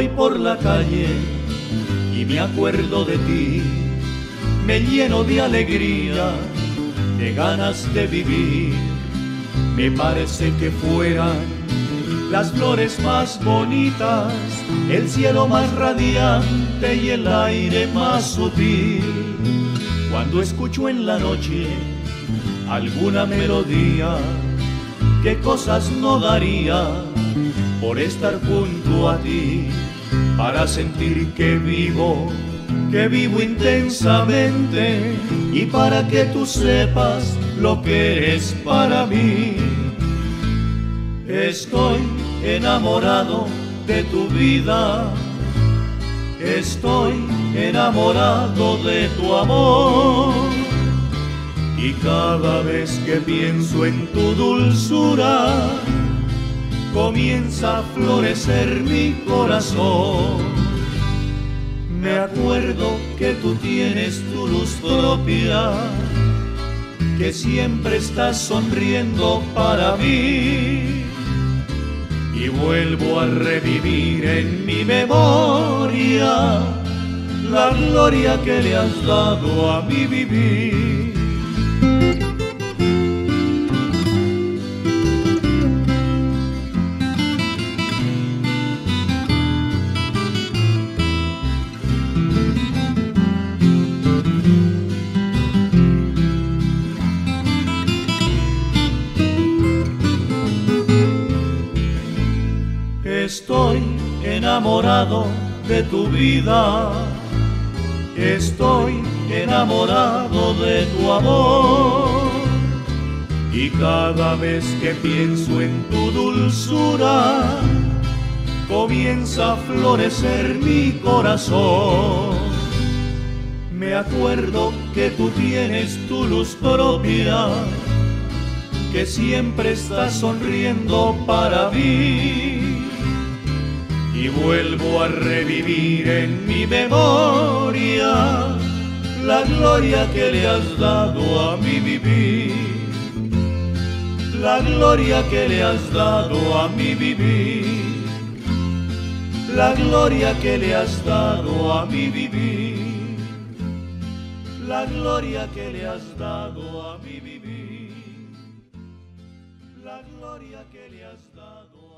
la calle y me acuerdo de ti, me lleno de alegría, de ganas de vivir. Me parece que fueran las flores más bonitas, el cielo más radiante y el aire más sutil. Cuando escucho en la noche alguna melodía, qué cosas no daría por estar junto a ti, para sentir que vivo, que vivo intensamente y para que tú sepas lo que eres para mí. Estoy enamorado de tu vida, estoy enamorado de tu amor. Y cada vez que pienso en tu dulzura, comienza a florecer mi corazón. Me acuerdo que tú tienes tu luz propia, que siempre estás sonriendo para mí. Y vuelvo a revivir en mi memoria la gloria que le has dado a mi vivir. Estoy enamorado de tu vida, estoy enamorado de tu amor. Y cada vez que pienso en tu dulzura, comienza a florecer mi corazón. Me acuerdo que tú tienes tu luz propia, que siempre estás sonriendo para mí y vuelvo a revivir en mi memoria la gloria que le has dado a mi vivir, la gloria que le has dado a mi vivir, la gloria que le has dado a mi vivir, la gloria que le has dado a mi vivir, la gloria que le has dado.